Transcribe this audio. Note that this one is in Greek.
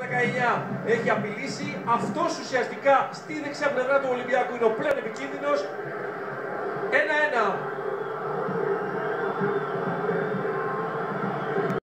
19 έχει απειλήσει. Αυτός ουσιαστικά στη δεξιά πλευρά του Ολυμπιακού είναι ο πλέον επικίνδυνος. 1-1.